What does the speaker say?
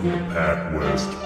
from the Pack West